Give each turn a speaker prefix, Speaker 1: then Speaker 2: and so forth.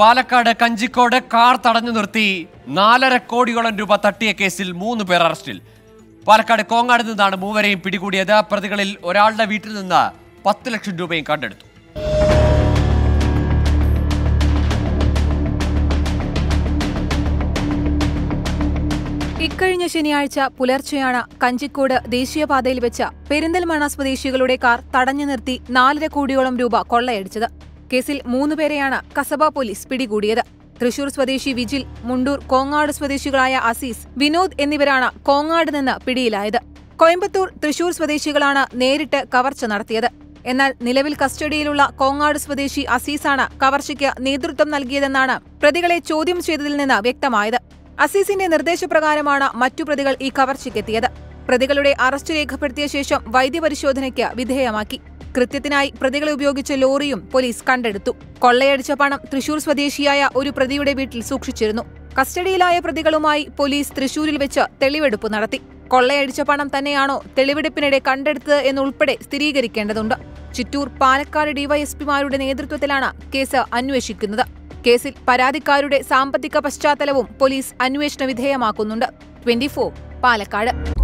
Speaker 1: Palakkad Kanjikode car തടഞ്ഞു നിർത്തി നാലര കോടിയോളം രൂപ തട്ടിയ കേസിൽ മൂന്ന് പേർ അറസ്റ്റിൽ. പാലക്കാട് കോങ്ങാട് നിന്നാണ് മൂവരെയും പിടികൂടിയത്. പ്രതികളിൽ ഒരാളുടെ വീട്ടിൽ നിന്ന് പത്ത് ലക്ഷം രൂപയും കണ്ടെടുത്തു.
Speaker 2: ഇക്കഴിഞ്ഞ ശനിയാഴ്ച പുലർച്ചെയാണ് കഞ്ചിക്കോട് ദേശീയപാതയിൽ വെച്ച് പെരിന്തൽമണ്ണ സ്വദേശികളുടെ കാർ തടഞ്ഞു നിർത്തി നാലര കോടിയോളം രൂപ കൊള്ളയടിച്ചത്. കേസിൽ മൂന്നുപേരെയാണ് കസബ പോലീസ് പിടികൂടിയത്. തൃശൂർ സ്വദേശി വിജിൽ മുണ്ടൂർ കോങ്ങാട് സ്വദേശികളായ അസീസ് വിനോദ് എന്നിവരാണ് കോങ്ങാട് നിന്ന് പിടിയിലായത്. കോയമ്പത്തൂർ തൃശൂർ സ്വദേശികളാണ് നേരിട്ട് കവർച്ച നടത്തിയത്. എന്നാൽ നിലവിൽ കസ്റ്റഡിയിലുള്ള കോങ്ങാട് സ്വദേശി അസീസാണ് കവർച്ചയ്ക്ക് നേതൃത്വം നൽകിയതെന്നാണ് പ്രതികളെ ചോദ്യം ചെയ്തതിൽ നിന്ന് വ്യക്തമായത്. അസീസിന്റെ നിർദ്ദേശപ്രകാരമാണ് മറ്റു പ്രതികൾ ഈ കവർച്ചയ്ക്കെത്തിയത്. പ്രതികളുടെ അറസ്റ്റ് രേഖപ്പെടുത്തിയ ശേഷം വൈദ്യപരിശോധനയ്ക്ക് വിധേയമാക്കി. കൃത്യത്തിനായി പ്രതികളെ ഉപയോഗിച്ച ലോറിയും പോലീസ് കണ്ടെടുത്തു. കൊള്ളയടിച്ച പണം തൃശൂർ സ്വദേശിയായ ഒരു പ്രതിയുടെ വീട്ടിൽ സൂക്ഷിച്ചിരുന്നു. കസ്റ്റഡിയിലായ പ്രതികളുമായി പോലീസ് തൃശൂരിൽ വെച്ച് തെളിവെടുപ്പ് നടത്തി. കൊള്ളയടിച്ച പണം തന്നെയാണോ തെളിവെടുപ്പിനിടെ കണ്ടെടുത്തത് എന്നുൾപ്പെടെ സ്ഥിരീകരിക്കേണ്ടതുണ്ട്. ചിറ്റൂർ പാലക്കാട് ഡിവൈഎസ്പിമാരുടെ നേതൃത്വത്തിലാണ് കേസ് അന്വേഷിക്കുന്നത്. കേസിൽ പരാതിക്കാരുടെ സാമ്പത്തിക പശ്ചാത്തലവും പോലീസ് അന്വേഷണ വിധേയമാക്കുന്നുണ്ട്. ട്വന്റി പാലക്കാട്.